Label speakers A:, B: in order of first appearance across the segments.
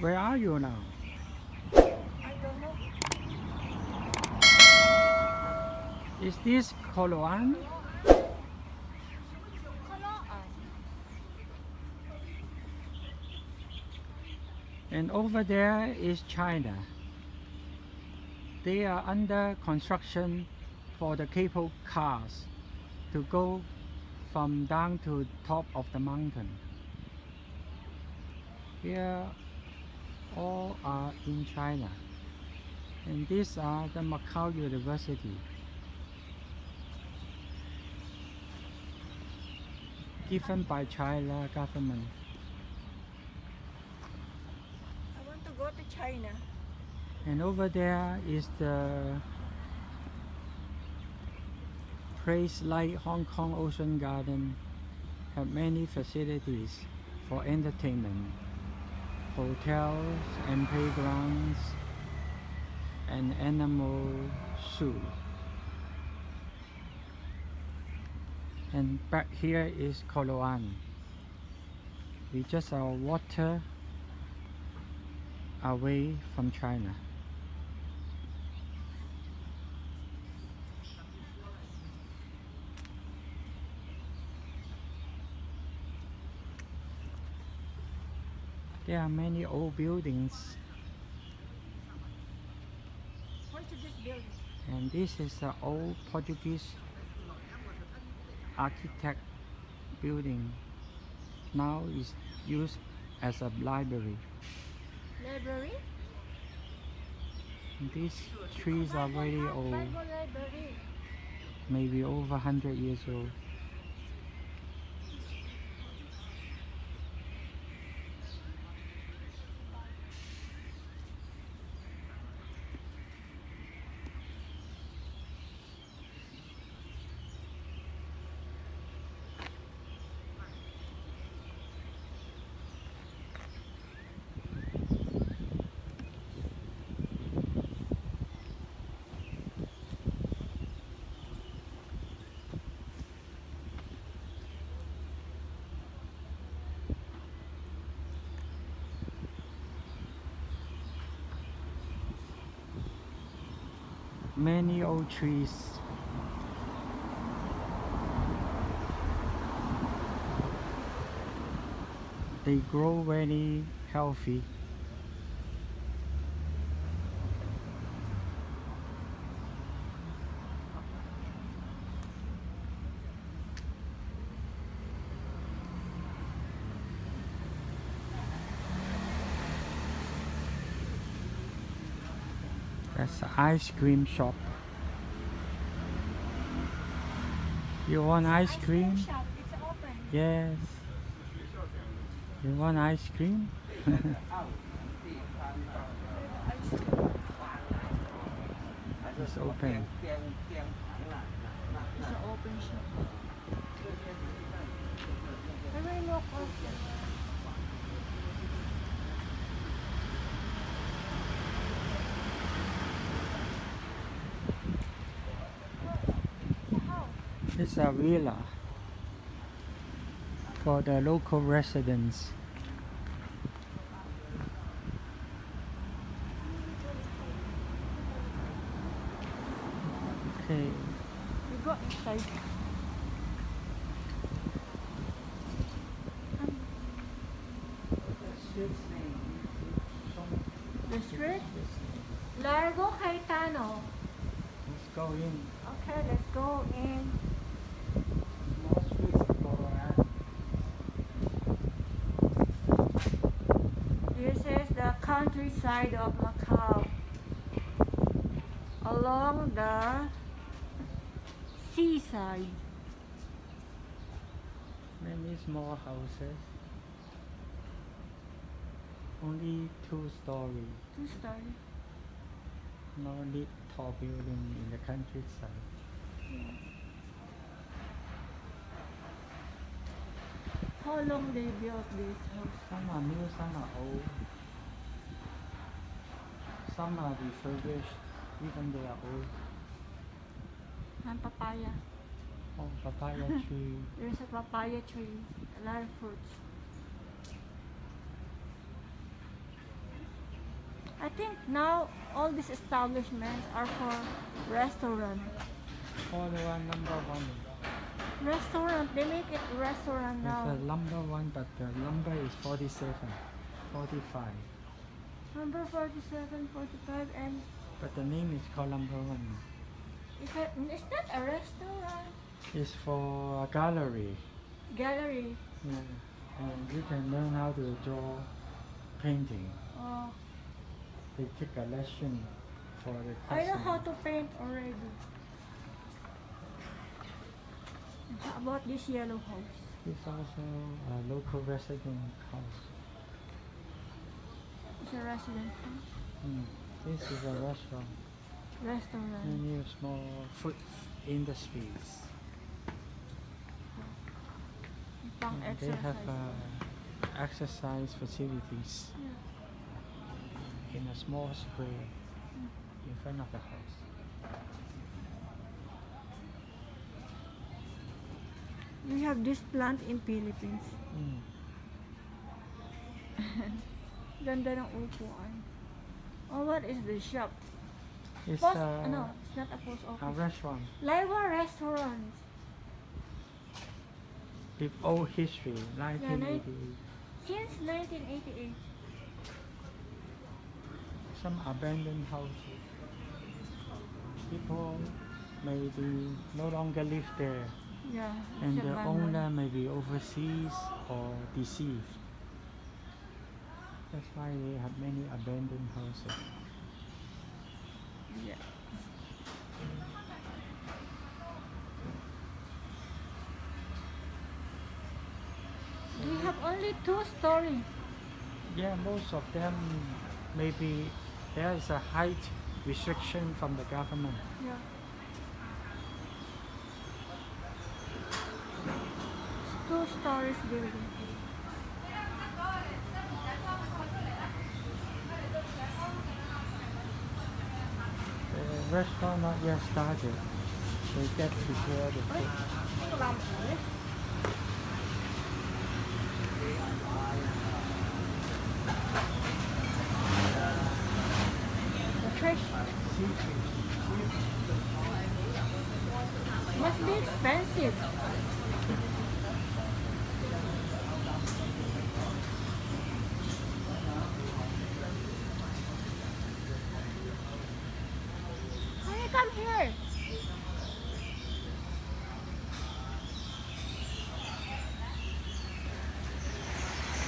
A: Where are you now?
B: I don't know.
A: Is this
B: Coloane?
A: And over there is China. They are under construction for the cable cars to go from down to top of the mountain. Here all are in China. And these are the Macau University. Given by China government.
B: I want to go to China.
A: And over there is the place like Hong Kong Ocean Garden have many facilities for entertainment, hotels and playgrounds and animal zoo. And back here is Coloane. We just are water away from China. There are many old buildings
B: this building?
A: and this is an old Portuguese architect building. Now is used as a library.
B: Library?
A: These trees are very old, maybe over 100 years old. Many old trees. They grow very healthy. An ice cream shop. You want ice cream?
B: It's open.
A: Yes. You want ice cream? it's open.
B: It's an open shop. I walk off.
A: It's a villa for the local residents. Okay,
B: We go inside. The street? Largo Caetano.
A: let's go in.
B: Okay, let's go in.
A: Small streets of Colorado.
B: This is the countryside of Macau. Along the seaside.
A: Many small houses. Only two story.
B: Two story.
A: No need tall building in the countryside.
B: How long they built this house?
A: Some are new, some are old. Some are refurbished, even they are old.
B: And papaya.
A: Oh, papaya tree.
B: There's a papaya tree. A lot of fruits. I think now all these establishments are for restaurant.
A: Oh, all the one number one.
B: Restaurant, they make it restaurant
A: It's
B: now.
A: a number one, but the number is 47, 45.
B: Number 47, 45, and
A: But the name is called number one.
B: Is that, is that a restaurant?
A: It's for a gallery.
B: Gallery.
A: Yeah. And you can learn how to draw painting.
B: Oh,
A: They take a lesson for the
B: I know how to paint already. How about this yellow house?
A: It's also a local resident house.
B: It's a resident house.
A: Mm. This is a restaurant.
B: Restaurant.
A: Many small food industries.
B: Pang
A: Mm, They have
B: exercise.
A: uh, exercise facilities
B: Yeah.
A: in a small square in front of the house.
B: We have this plant in Philippines.
A: Mm.
B: Ganda ng upuan. Oh, what is the shop?
A: It's
B: Post,
A: a, uh,
B: ano, it's not a post office.
A: a restaurant
B: Laiwa restaurant.
A: with old history, 1988.
B: Since 1988.
A: Some abandoned houses. People maybe no longer live there,
B: Yeah.
A: and the
B: abandoned.
A: owner may be overseas or deceived. That's why they have many abandoned houses.
B: Yeah. We have only two story.
A: Yeah, most of them maybe there is a height restriction from the government.
B: Yeah. Two stories building.
A: The restaurant not yet started. They get prepare the food.
B: Must be expensive. How you come here?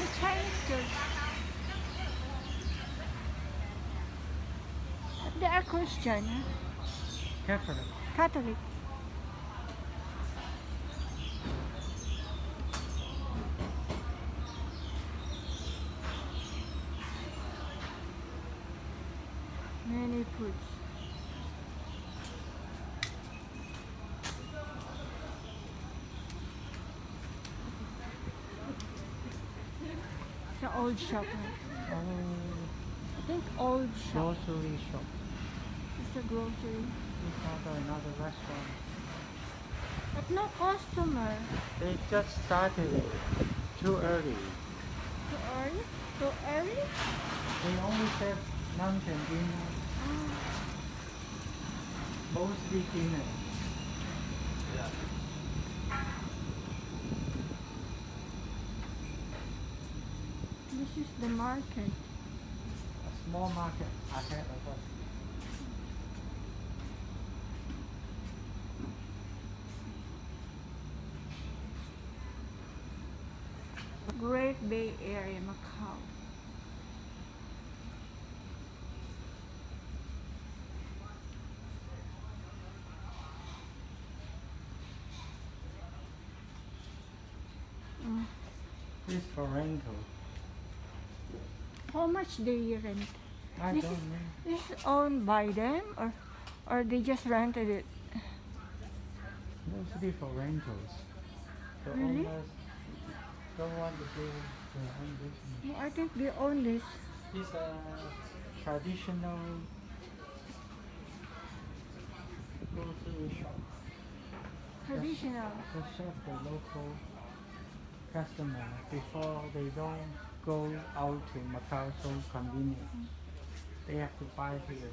B: The Chinese church. They are Christian.
A: Catholic.
B: Catholic. Many foods. It's an old shop. huh?
A: Oh,
B: I think old shop.
A: grocery shop.
B: A grocery.
A: It's not another restaurant.
B: But no customer.
A: They just started it too early.
B: Too early? Too early?
A: They only serve lunch and dinner,
B: Ah.
A: mostly dinner.
B: This is the market.
A: A small market ahead of us.
B: Great Bay Area, Macau. Mm.
A: This for rental.
B: How much do you rent?
A: I
B: This
A: don't
B: is-
A: know.
B: This is owned by them or or they just rented it?
A: Mostly for rentals. The
B: Really?
A: owners don't want to do their own business.
B: I think they own this.
A: It's a traditional grocery shop.
B: Traditional.
A: to serve the local customer before they don't go out to Macau so convenient. they have to buy here.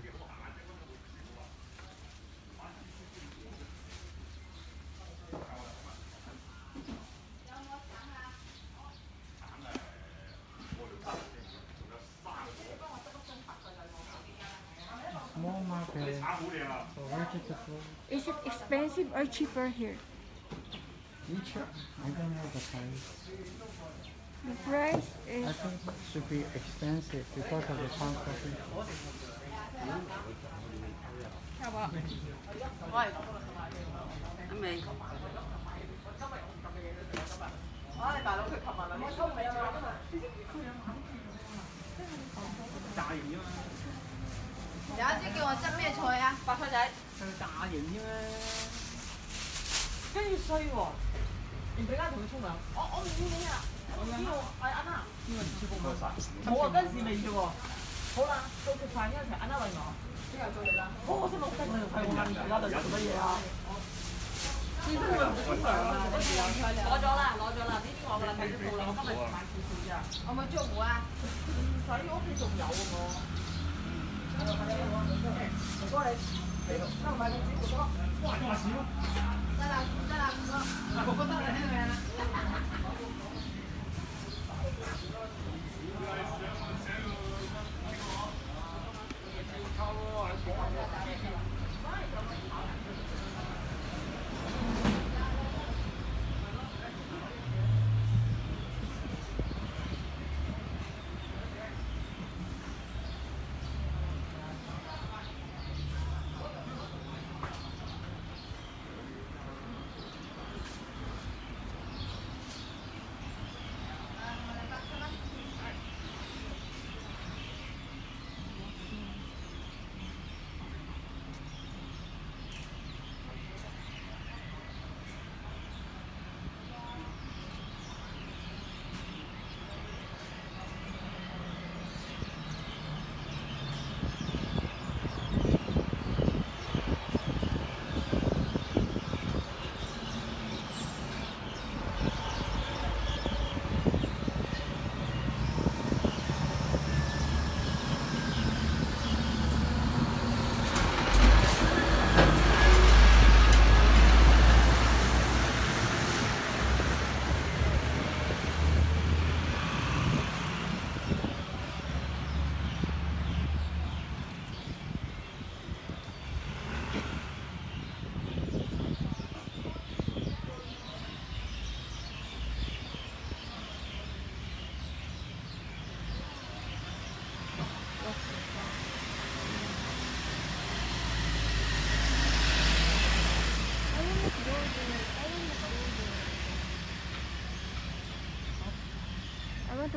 A: Small market.
B: Is it expensive or cheaper here?
A: Each, I don't know the price.
B: The price
A: I
B: is
A: think it should be expensive because of the transportation.
C: 未。有一支叫我执咩菜啊？白菜仔。
D: 大型啫咩？跟住衰喎， 唔俾間同佢沖涼。我我唔要你啊！我要係安娜。邊個超過冇啊，嗰陣時未啫喎。好啦，到食飯嗰陣時，安娜問我。邊個做你啦？我先六斤，係我問而家度做乜嘢啊？師傅又唔沖涼啊！攞咗啦，攞咗啦，呢啲我嘅啦，睇咗報啦，我今日買少少咋。
C: 我冇捉糊啊！
D: 唔使，我屋企仲有喎我。唔該你，嚟，收埋個紙好多。哇，咁少？
C: ここだらへん
D: やな。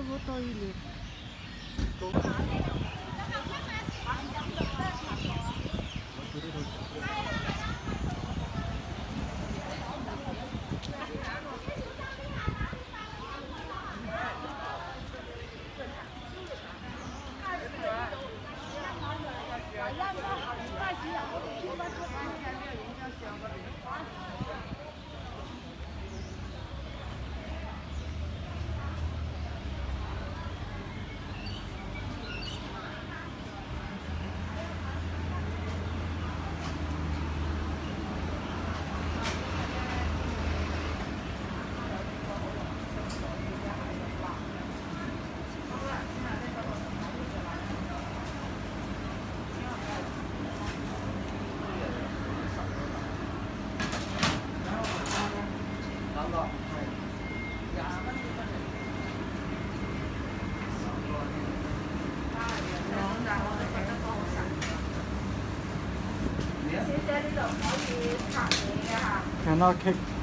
D: ごといる未啊